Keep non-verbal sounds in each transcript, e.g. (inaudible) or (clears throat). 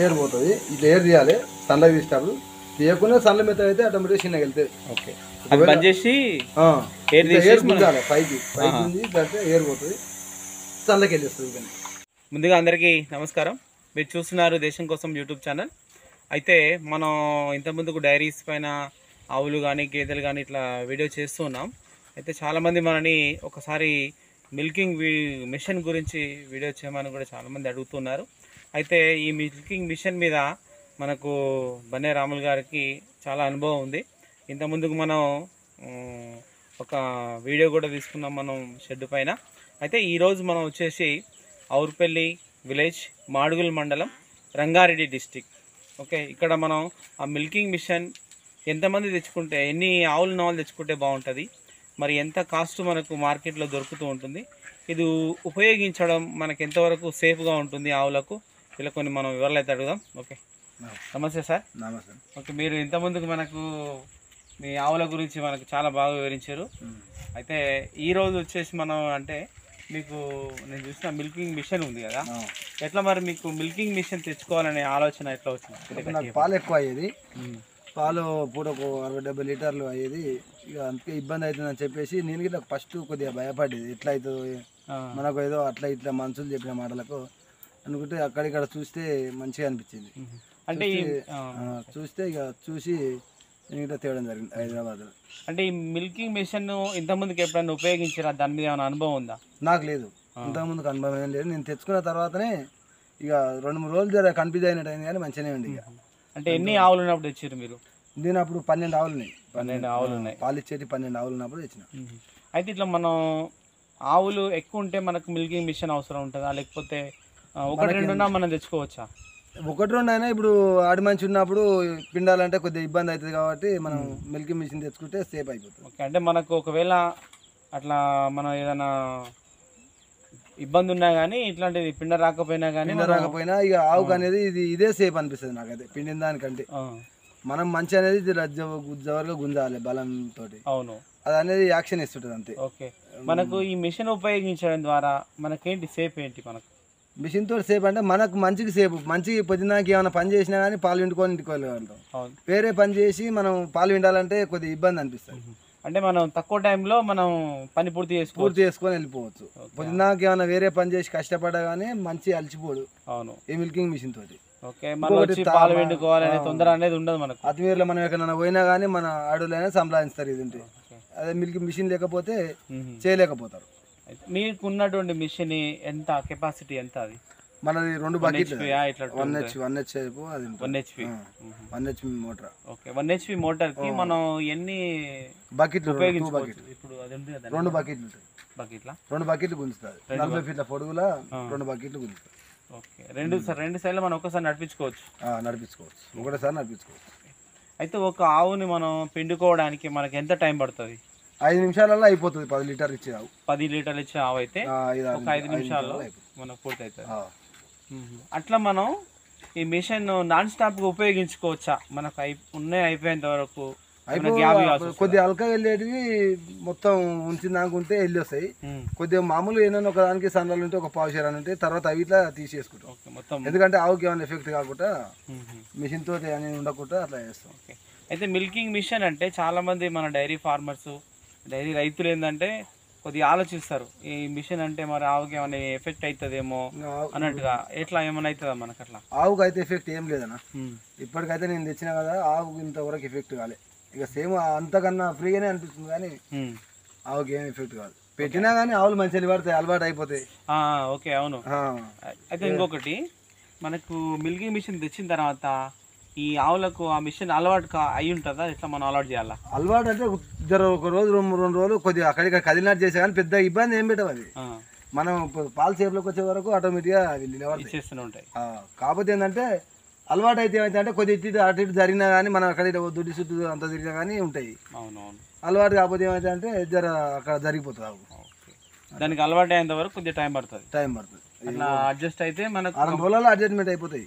Air పోతుంది. ఇట్లా air తీయాలి. సన్లో తీసేటప్పుడు తీయకుండా సన్ల మీద అయితే ఆటోమేటిక్ చిన్నగా వెళ్తాయి. ఓకే. అది బంద్ చేసి పైకి పైకి పోతుంది. సన్లకి వెళ్ళేస్తుంది ముందుగా అందరికీ నమస్కారం. మీరు చూస్తున్నారు దేశం కోసం యూట్యూబ్ ఛానల్. అయితే మనం ఇంతకుముందుకు డైరీస్ పైన ఆవులు కానీ గేదెలు కానీ ఇట్లా వీడియో చేస్తూ ఉన్నాం. అయితే చాలామంది మనని ఒకసారి మిల్కింగ్ మిషన్ గురించి వీడియో చేయమని కూడా చాలామంది అడుగుతున్నారు. అయితే ఈ మిల్కింగ్ మిషన్ మీద మనకు బన్నే రాములు గారికి చాలా అనుభవం ఉంది. ఇంతకుముందుకు మనం ఒక వీడియో కూడా తీసుకున్నాం మనం షెడ్ పైన. అయితే ఈరోజు మనం వచ్చేసి ఔర్పల్లి విలేజ్ మాడుగుల మండలం రంగారెడ్డి డిస్టిక్. ఓకే ఇక్కడ మనం ఆ మిల్కింగ్ మిషన్ ఎంతమంది తెచ్చుకుంటే ఎన్ని ఆవులు నావులు తెచ్చుకుంటే బాగుంటుంది మరి ఎంత కాస్ట్ మనకు మార్కెట్లో దొరుకుతూ ఉంటుంది ఇది ఉపయోగించడం మనకు ఎంతవరకు సేఫ్గా ఉంటుంది ఆవులకు ఇలా కొన్ని మనం వివరాలు అయితే అడుగుదాం. ఓకే. నమస్తే. సార్. నమస్తే. ఓకే మీరు ఇంతకుముందుకు మనకు మీ ఆవుల గురించి మనకు చాలా బాగా వివరించారు. అయితే ఈ రోజు వచ్చేసి మనం అంటే మీకు నేను చూసిన మిల్కింగ్ మిషన్ ఉంది కదా. ఎట్లా మరి మీకు మిల్కింగ్ మిషన్ తెచ్చుకోవాలనే ఆలోచన ఎట్లా వచ్చింది? పాలు ఎక్కువ అయ్యేది. పాలు పూటకు అరవై డెబ్బై లీటర్లు అయ్యేది. ఇక అందుకే ఇబ్బంది అవుతుందని చెప్పేసి నేను ఇట్లా ఫస్ట్ కొద్దిగా భయపడేది. ఎట్లా అవుతుంది? మనకు ఏదో అట్లా ఇట్లా మనుషులు చెప్పిన మాటలకు అనుకుంటే అక్కడిక్కడ చూస్తే మంచిగా అనిపించింది. అంటే చూస్తే ఇక చూసి ఇట్లా తేవడం జరిగింది హైదరాబాద్లో. అంటే ఈ మిల్కింగ్ మిషన్ ఇంతకుముందుకు ఎప్పుడైనా ఉపయోగించారా? దాని మీద ఏమైనా అనుభవం ఉందా? నాకు లేదు. ఇంతకుముందుకు అనుభవం ఏం లేదు. నేను తెచ్చుకున్న తర్వాతనే ఇక రెండు మూడు రోజులు జర కన్ఫ్యూజ్ అయినట్టు అయింది కానీ మంచిగానే ఉంది ఇక. అంటే ఎన్ని ఆవులు ఉన్నప్పుడు తెచ్చారు మీరు? నేను అప్పుడు పన్నెండు ఆవులు ఉన్నాయి. పన్నెండు ఆవులు ఉన్నాయి. పాలు ఇచ్చేటి పన్నెండు ఆవులు ఉన్నప్పుడు తెచ్చిన. అయితే ఇట్లా మనం ఆవులు ఎక్కువ ఉంటే మనకు మిల్కింగ్ మిషన్ అవసరం ఉంటుందా? లేకపోతే ఒకటి రెండున్నా మనం తెచ్చుకోవచ్చా? ఒకటి రెండు అయినా ఇప్పుడు ఆడి మంచి ఉన్నప్పుడు పిండాలంటే కొద్దిగా ఇబ్బంది అవుతుంది కాబట్టి మనం మిల్కింగ్ మిషన్ తెచ్చుకుంటే సేఫ్ అయిపోతుంది. ఓకే అంటే మనకు ఒకవేళ అట్లా మనం ఏదైనా ఇబ్బంది ఉన్నా కానీ ఇట్లాంటిది పిండ రాకపోయినా కానీ పిండ రాకపోయినా ఇక ఆవుకు అనేది ఇది ఇదే సేఫ్ అనిపిస్తుంది నాకైతే పిండిన దానికంటే. మనం మంచి అనేది జవరుగా గుంజాలి బలంతో అవును. అది అనేది యాక్షన్ ఇస్తుంటుంది అంతే. ఓకే మనకు ఈ మిషన్ ఉపయోగించడం ద్వారా మనకేంటి సేఫ్ ఏంటి మనకు? మిషన్ తోటి సేఫ్ అంటే మనకు మంచికి సేఫ్ మంచికి పొద్దున్నకి ఏమైనా పని చేసినా కానీ పాలు విండుకొని ఇంటికి వెళ్ళగలుగుతాం. వేరే పని చేసి మనం పాలు విండాలంటే కొద్దిగా ఇబ్బంది అనిపిస్తుంది. అంటే మనం తక్కువ టైంలో మనం పని పూర్తి చేసుకోవచ్చు. పూర్తి చేసుకొని వెళ్ళిపోవచ్చు. పొద్దున్నకి ఏమైనా వేరే పని చేసి కష్టపడ్డా కానీ మంచి అలసిపోడు అవును. ఈ మిల్కింగ్ మిషన్ తోటి ఓకే మనం వచ్చి పాలు వెండుకోవాలనే తొందర అనేది ఉండదు మనకు. అతిమీరలో మనం ఎక్కడైనా పోయినా కానీ మన ఆడులైనా సంపాదిస్తారు ఇది. అదే మిల్కింగ్ మిషన్ లేకపోతే. చేయలేకపోతారు. మీకు ఉన్నటువంటి మిషన్ ఎంత కెపాసిటీ ఎంత అది? మనది రెండు బకెట్లు వన్ హెచ్ వన్ హెచ్ అది one HP. One H motor. Okay one HP మోటార్కి మనం ఎన్ని బకెట్లు ఉపయోగించుకోవచ్చు? ఇప్పుడు అది ఉంది కదా రెండు బకెట్లు బకెట్లా రెండు బకెట్లు గుంజుతుంది. నలభై ఫీట్ల పొడుగుల రెండు బకెట్లు గుంజుతుంది ఓకే రెండు స- రెండు సైడ్లు మనం ఒకసారి నడిపించుకోవచ్చు? నడిపించుకోవచ్చు. ఒకటేసారి నడిపించుకోవచ్చు. అయితే ఒక ఆవుని మనం పిండుకోవడానికి మనకి ఎంత టైం పడుతుంది? ఐదు నిమిషాలలో అయిపోతుంది పది లీటర్ ఇచ్చేదావు పది లీటర్లు ఇచ్చే ఆవు అయితే ఒక ఐదు నిమిషాల్లో. మనకు పూర్తి అవుతుంది. అట్లా మనం ఈ మిషన్ నాన్ స్టాప్గా ఉపయోగించుకోవచ్చా మనకు ఉన్నాయి అయిపోయేంత వరకు? కొద్దిగా అల్కా వెళ్ళేటివి మొత్తం ఉంచిందాక ఉంటే వెళ్ళి వస్తాయి. కొద్దిగా మామూలు ఏదైనా ఒక దానికి సన్నలు ఉంటే ఒక పావు అని ఉంటే తర్వాత అవి ఇట్లా తీసేసుకుంటాం ఎందుకంటే ఆవుకి ఏమైనా ఎఫెక్ట్ కాకుండా. మిషన్ తోటి అని ఉండకుండా అట్లా చేస్తాం ఓకే అయితే మిల్కింగ్ మిషన్ అంటే చాలా మంది మన డైరీ ఫార్మర్స్ డైరీ రైతులు ఏంటంటే కొద్దిగా ఆలోచిస్తారు. ఈ మిషన్ అంటే మరి ఆవుకి ఏమైనా ఎఫెక్ట్ అవుతుందేమో ఆవు- అన్నట్టుగా. ఎట్లా ఏమైనా అవుతుందా మనకు అట్లా ఆవుకి అయితే ఎఫెక్ట్ ఏం లేదన్న. ఇప్పటికైతే నేను తెచ్చినా కదా ఆవుకి ఇంతవరకు ఎఫెక్ట్ కాలే. ఇక సేమ్ అంతకన్నా ఫ్రీగానే అనిపిస్తుంది కానీ. ఆవుకి ఏం ఎఫెక్ట్ కాదు. పెట్టినా కానీ ఆవులు మంచిగా పడతాయి అలవాటు అయిపోతాయి. ఓకే అవును. అయితే ఇంకొకటి మనకు మిల్కింగ్ మిషన్ తెచ్చిన తర్వాత ఈ ఆవులకు ఆ మిషన్ అలవాటు అయి ఉంటుందా? ఎట్లా మనం అలవాటు చేయాలా? అలవాటు అంటే జర ఒక రోజు రెండు రెండు రోజులు కొద్దిగా అక్కడిక్కడ కదిలినట్టు చేసే కానీ పెద్ద ఇబ్బంది ఏం పెట్టవు అది. మనం పాలు సేపులోకి వచ్చే వరకు ఆటోమేటిక్గా అవి ఉంటాయి. కాకపోతే ఏంటంటే అలవాటు అయితే ఏమైతే అంటే కొద్ది ఇటు అటు ఇటు జరిగినా కానీ మనం అక్కడ దుడ్డి చుట్టూ అంత తిరిగినా కానీ ఉంటాయి. అలవాటు కాకపోతే ఏమైతే అంటే జర అక్కడ జరిగిపోతుంది దానికి అలవాటు అయ్యేంత వరకు కొద్దిగా టైం పడుతుంది. టైం పడుతుంది. అట్లా అడ్జస్ట్ అయితే మనకు వారం రోజులలో అడ్జస్ట్మెంట్ అయిపోతాయి.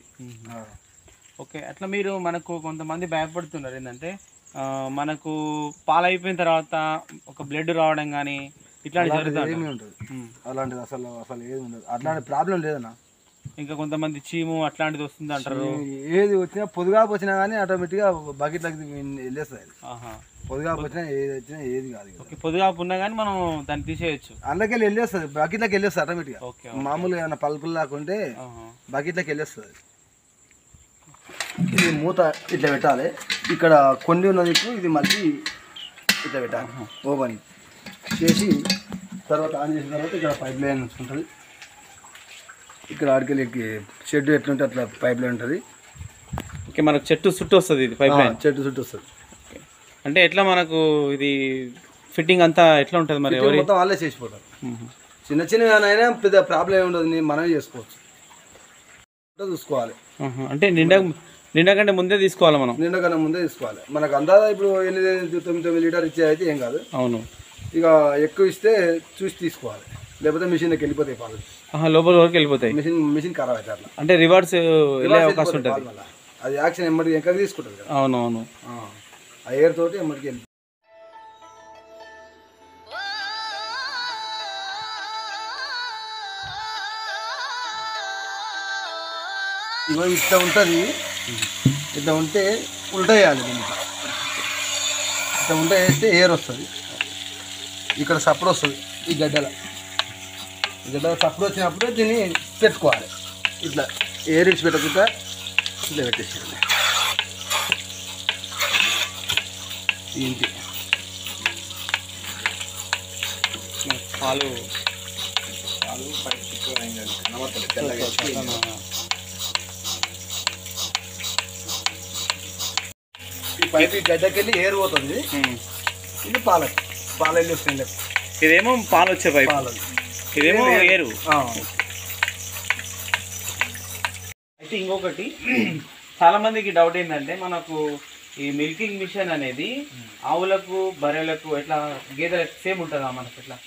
ఓకే. అట్లా మీరు మనకు కొంతమంది భయపడుతున్నారు ఏంటంటే మనకు పాలు అయిపోయిన తర్వాత ఒక బ్లడ్ రావడం కానీ ఇట్లాంటి అలాంటిది జరుగుతుంది ఏమీ ఉంటుంది అలాంటిది అసలు అసలు ఏమి ఉండదు. అట్లాంటి ప్రాబ్లం లేదన్నా. ఇంకా కొంతమంది చీము అట్లాంటిది వస్తుంది అంటారు. ఏది వచ్చినా పొదుగా వచ్చినా కానీ ఆటోమేటిక్గా బకెట్లకి వెళ్ళేస్తుంది అది. ఆహా. పొదుగా వచ్చినా ఏది వచ్చినా ఏది కాదు. ఓకే పొద్దుగా ఉన్నా కానీ మనం దాన్ని తీసేయచ్చు. అందులోకి వెళ్ళేస్తుంది. బకెట్లకి వెళ్ళేస్తుంది ఆటోమేటిక్గా ఓకే మామూలుగా ఏమైనా పలుపులు లాకుంటే. బకెట్లోకి వెళ్ళేస్తుంది ఇది మూత ఇట్లా పెట్టాలి. ఇక్కడ కొన్ని ఉన్నది ఇది మళ్ళీ ఇట్లా పెట్టాలి. ఓపెన్ చేసి తర్వాత ఆన్ చేసిన తర్వాత ఇక్కడ పైప్ లైన్ ఉంటుంది ఇక్కడ ఆడికెళ్ళి షెడ్ ఎట్లుంటే అట్లా పైప్ లైన్ ఉంటుంది. ఓకే మనకు చెట్టు చుట్టూ వస్తుంది ఇది పైప్ లైన్? చెట్టు చుట్టూ వస్తుంది. అంటే ఎట్లా మనకు ఇది ఫిట్టింగ్ అంతా ఎట్లా ఉంటుంది మరి ఎవరి? మొత్తం వాళ్ళే చేసిపోతారు. చిన్న చిన్నగానైనా పెద్ద ప్రాబ్లం ఏమి ఉండదు మనమే చేసుకోవచ్చు. చూసుకోవాలి. అంటే నిండా నిండా కంటే ముందే తీసుకోవాలి మనం. నిండా కన్నా ముందే తీసుకోవాలి. మనకు అందాదా ఇప్పుడు ఎనిమిది తొమ్మిది తొమ్మిది లీటర్ ఇచ్చే అయితే ఏం కాదు. అవును. ఇక ఎక్కువ ఇస్తే చూసి తీసుకోవాలి. లేకపోతే మిషన్కి వెళ్ళిపోతాయి పాలు ఆహా, లోపల వరకు వెళ్ళిపోతాయి. మిషన్ మిషన్ ఖరాబ్ అవుతుంది అట్లా. అంటే రివర్స్ వెళ్ళే అవకాశం ఉంటుంది. పాలు మళ్ళా. అది యాక్షన్ ఎమ్మడికి వెనక తీసుకుంటుంది కదా. అవును అవును ఆ. ఆ ఎయిర్ తోటి ఎమ్మడికి వెళ్ళి. ఇగో ఉంటుంది. ఇట్లా ఉంటే ఉల్టా వేయాలి దీనికి. ఇట్లా ఉంటే వేస్తే ఎయిర్ వస్తుంది. ఇక్కడ సప్పుడు వస్తుంది ఈ గడ్డల. ఈ గడ్డల సప్పుడు వచ్చినప్పుడు దీన్ని పెట్టుకోవాలి. ఇట్లా ఎయిర్ ఇచ్చి పెట్టకుండా ఇట్లా పెట్టేసేయాలి. ఏంటి? పాలు ఈ పైప్ ఈ గడ్డకెళ్ళి ఎయిర్ పోతుంది. ఇది పాలకి. పాలు వెళ్ళి వస్తుంది ఇదేమో పాలు వచ్చే పైప్. పాలు ఇదేమో ఏరు. అయితే ఇంకొకటి చాలా మందికి డౌట్ ఏంటంటే మనకు ఈ మిల్కింగ్ మిషన్ అనేది ఆవులకు బర్రెలకు ఎట్లా గేదెలకు సేమ్ ఉంటుందా మనకు ఎట్లా?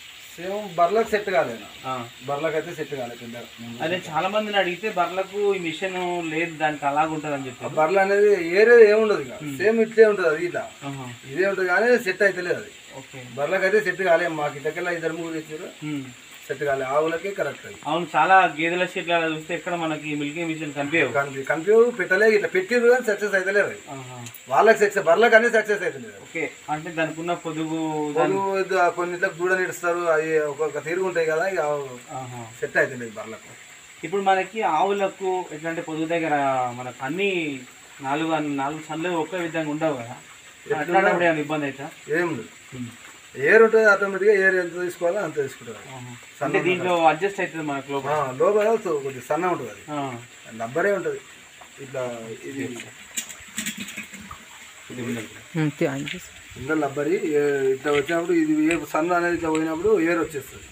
సేమ్ బర్లకు సెట్ కాలేదు. బర్లకు అయితే సెట్ కాలేదు అదే చాలా మందిని అడిగితే బర్రెలకు ఈ మిషన్ లేదు దానికి అలాగ ఉంటుంది అని ఆ చెప్పారు బర్రెలు అనేది ఏరే ఏముండదు ఇక. సేమ్ ఇట్లే ఉంటుంది అది ఇట్లా. ఇదే ఉంటుంది కానీ సెట్ అయితే లేదు అది. ఓకే. బర్రెలకు అయితే సెట్ కాలేదు మాకు ఇద్దరికెళ్ళి ఇద్దరు ముగ్గురు ఇచ్చారు ఉమ్. సెట్ కాలేదు ఆవులకి కరెక్ట్ అవును చాలా గేదెల షెడ్ల చూస్తే ఎక్కడ మనకి మిల్కింగ్ మిషన్ కనిపించవు. కనిపి పెట్టలేదు ఇట్లా పెట్టిరు కానీ సక్సెస్ అయితే లేదు అది. ఆహా. వాళ్ళకి సక్సెస్ బర్రెలకు అన్ని సక్సెస్ అయితే లేదు. ఓకే అంటే దానికి ఉన్న పొదుగు ఇది కొన్నిట్లకు దూడ నిడుస్తారు అవి ఒక్కొక్క తీరుగు ఉంటాయి కదా ఇక. సెట్ అయితే లేదు బర్రెలకు. ఇప్పుడు మనకి ఆవులకు ఎట్లంటే పొదుగు దగ్గర మనకు అన్ని నాలుగు నాలుగు సన్లు ఒకే విధంగా ఉండవు కదా. అట్లాంటప్పుడు ఏమైనా ఇబ్బంది అవుతా? ఏం లేదు. ఎయిర్ ఉంటుంది ఆటోమేటిక్గా ఎయిర్ ఎంత తీసుకోవాలో అంత తీసుకుంటారు. అంటే దీంట్లో అడ్జస్ట్ అవుతుంది మనకు లోపల. కొద్దిగా సన్న ఉంటుంది అది. ఆ. రబ్బరే ఉంటుంది. ఇట్లా ఇది. రబ్బరి ఏ- ఇట్లా వచ్చినప్పుడు ఇది ఏ సన్న అనేది ఇట్లా పోయినప్పుడు ఎయిర్ వచ్చేస్తుంది.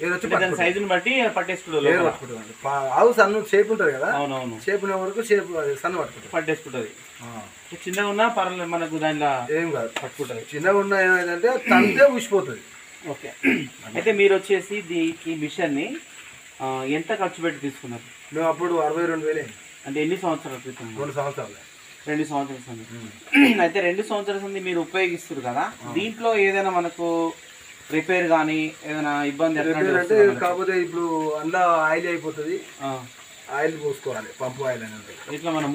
ఎయిర్ వచ్చి సైజుని బట్టి పట్టేసుకుంటుంది లోపల. పట్టుకుంటుంది. ఆవు సన్న షేప్ ఉంటుంది కదా? అవునవును. షేప్ ఉన్న వరకు షేప్ సన్న పట్టుకుంటుంది. పట్టేసుకుంటుంది. చిన్నగా ఉన్నా పర్లేదు మనకు దానిలో ఏం కాదు. పట్టుకుంటుంది. చిన్నగా ఉన్న ఏమైందంటే తంతే ఊసిపోతుంది. ఓకే. అయితే మీరు వచ్చేసి దీ ఈ మిషన్ని ఎంత ఖర్చు పెట్టి తీసుకున్నారు? మేము అప్పుడు అరవై రెండు వేలే. అంటే ఎన్ని సంవత్సరాల క్రితం? రెండు సంవత్సరాలు. రెండు సంవత్సరాల సంది. (clears throat) అయితే రెండు సంవత్సరాల సంది మీరు ఉపయోగిస్తారు కదా? దీంట్లో ఏదైనా మనకు రిపేర్ కానీ ఏదైనా ఇబ్బంది అంటే? కాకపోతే ఇప్పుడు అందులో ఆయిల్ అయిపోతుంది. ఆయిల్ పోసుకోవాలి పంపు ఆయిల్ అనేది ఇట్లా మన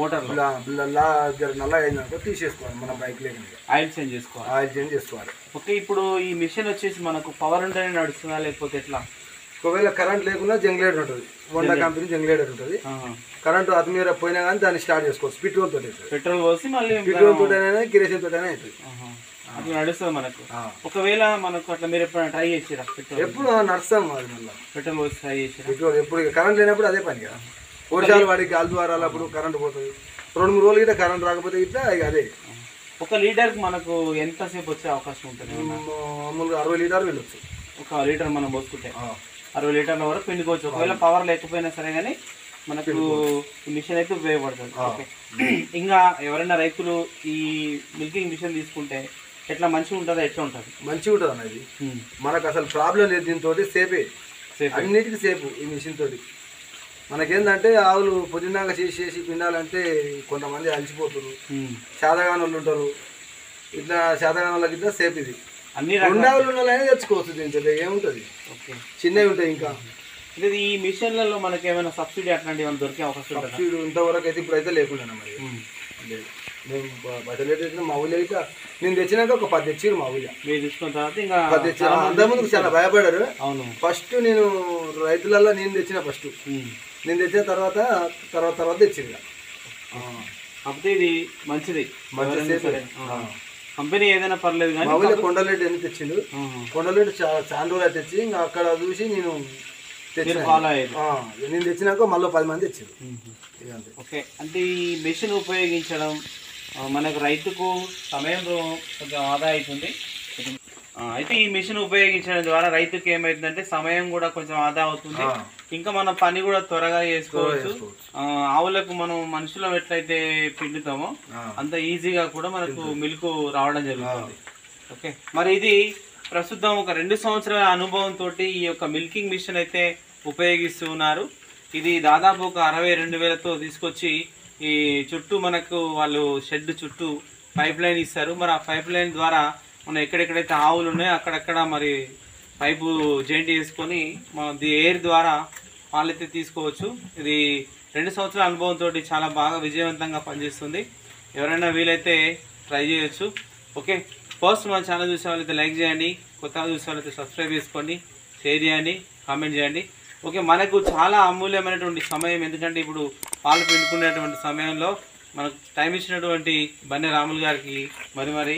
జర నల్లగా అయిందనుకో తీసేసుకోవాలి మన బైక్ లేకుండా ఆయిల్ చేంజ్ చేసుకోవాలి. ఆయిల్ చేంజ్ చేసుకోవాలి. ఓకే ఇప్పుడు ఈ మిషన్ వచ్చేసి మనకు పవర్ ఉంటేనే నడుస్తుందా లేకపోతే ఎట్లా? ఒకవేళ కరెంట్ లేకుండా జంగ్లేటర్ ఉంటుంది. హోండా కంపెనీ జంగ్లేటర్ ఉంటుంది. కరెంట్ అతి మీద పోయినా కానీ దాన్ని స్టార్ట్ చేసుకోవచ్చు. పెట్రోల్ తోటి పెట్రోల్ పోసి మళ్ళీ పెట్రోల్ తోటైనా కిరేషన్ తోటైనా అవుతుంది. అట్లా నడుస్తుంది మనకు. ఒకవేళ మనకు అట్లా మీరు ఎప్పుడైనా ట్రై చేసిరా పెట్రోల్? ఎప్పుడు నడుస్తాం అది మళ్ళీ. పెట్రోల్ పోసి ట్రై చేసిరా? పెట్రోల్ ఎప్పుడు కరెంట్ లేనప్పుడు అదే పని కదా. వర్షాలు వాడి గాలి ద్వారాలు అప్పుడు కరెంట్ పోతుంది. రెండు మూడు రోజులు గిట్ట కరెంట్ రాకపోతే ఇట్లా ఇక అదే. ఒక లీటర్కి మనకు ఎంతసేపు వచ్చే అవకాశం ఉంటుంది మామూలుగా అరవై లీటర్ వెళ్ళొచ్చు. ఒక లీటర్ మనం పోసుకుంటే. అరవై లీటర్ల వరకు పిండుకోవచ్చు. ఒకవేళ పవర్ లేకపోయినా సరే కానీ మనకు ఈ మిషన్ అయితే ఉపయోగపడుతుంది. ఓకే. ఇంకా ఎవరైనా రైతులు ఈ మిల్కింగ్ మిషన్ తీసుకుంటే ఎట్లా మంచిగా ఉంటుందా ఎట్లా ఉంటుంది? మంచిగా ఉంటుంది అన్న ఇది. మనకు అసలు ప్రాబ్లం లేదు దీంతో సేఫే. సేఫ్. అన్నిటికీ సేఫ్ ఈ మిషన్ తోటి. మనకేందంటే ఆవులు పుదీనాగా చేసి చేసి పిండాలంటే కొంతమంది అలసిపోతారు. శాతగాన వాళ్ళు ఉంటారు. ఇట్లా శాతగాన వాళ్ళకి ఇట్లా సేఫ్ ఇది. అన్ని రకాల. రెండు ఆవులు ఉన్న వాళ్ళైనా తెచ్చుకోవచ్చు దీంతో ఏముంటుంది? ఓకే. చిన్నవి ఉంటాయి ఇంకా. ఇది ఈ మిషన్లలో మనకి ఏమైనా సబ్సిడీ అట్లాంటివి ఏమైనా దొరికే అవకాశం ఉంటుందా? సబ్సిడీ ఇంతవరకు అయితే ఇప్పుడైతే లేకుండా మరి. లేదు. మేము తెచ్చిన మా ఊళ్ళో అయితే నేను తెచ్చినాక ఒక పది తెచ్చిరు మా ఊళ్ళో. మీరు చూసుకున్న తర్వాత ఇంకా పది తెచ్చారు అంతకుముందు చాలా భయపడారు అవును. ఫస్ట్ నేను రైతులలో నేను తెచ్చిన ఫస్ట్. నేను తెచ్చిన తర్వాత తర్వాత తర్వాత తెచ్చింది. కాకపోతే ఇది మంచిది. మంచి ఎవరైనా సేఫ్ సరే. కంపెనీ ఏదైనా పర్లేదు కానీ మా ఊళ్ళో కొండలెడ్డి అని తెచ్చిండు. ఆహా. కొండలెడ్డి చాలా చాలా రోజులు తెచ్చి ఇంకా అక్కడ చూసి నేను మీరు తెచ్చిన ఆ, నేను తెచ్చినాక మళ్ళీ పది మంది. ఇక అంతే. ఓకే. అంటే ఈ మెషిన్ ఉపయోగించడం ఆ, మనకు రైతుకు సమయం కొంచెం ఆదా అవుతుంది. అయితే ఈ మెషిన్ ఉపయోగించడం ద్వారా రైతుకి ఏమవుతుందంటే సమయం కూడా కొంచెం ఆదా అవుతుంది. ఇంకా మన పని కూడా త్వరగా చేసుకోవచ్చు. ఆవులకు మనం మనుషులం ఎట్లయితే పిండుతామో. అంత ఈజీగా కూడా మనకు మిల్క్ రావడం జరుగుతుంది. ఓకే. మరి ఇది ప్రస్తుతం ఒక రెండు సంవత్సరాల అనుభవంతో ఈ యొక్క మిల్కింగ్ మిషన్ అయితే ఉపయోగిస్తున్నారు ఇది దాదాపు ఒక అరవై రెండు వేలతో తీసుకొచ్చి ఈ చుట్టూ మనకు వాళ్ళు షెడ్ చుట్టూ పైప్ లైన్ ఇస్తారు. మరి ఆ పైప్ లైన్ ద్వారా మనం ఎక్కడెక్కడైతే ఆవులు ఉన్నాయో అక్కడక్కడ మరి పైపు జాయింట్ చేసుకొని ది ఎయిర్ ద్వారా పాలైతే తీసుకోవచ్చు. ఇది రెండు సంవత్సరాల అనుభవంతో చాలా బాగా విజయవంతంగా పనిచేస్తుంది. ఎవరైనా వీలైతే ట్రై చేయొచ్చు. ఓకే? ఫస్ట్ మన ఛానల్ చూసే వాళ్ళైతే లైక్ చేయండి. కొత్తగా చూసే వాళ్ళైతే సబ్స్క్రైబ్ చేసుకోండి. షేర్ చేయండి. కామెంట్ చేయండి. ఓకే? మనకు చాలా అమూల్యమైనటువంటి సమయం. ఎందుకంటే ఇప్పుడు పాలు పిండుకునేటువంటి సమయంలో మనకు టైం ఇచ్చినటువంటి బన్నె రాములు గారికి మరి మరి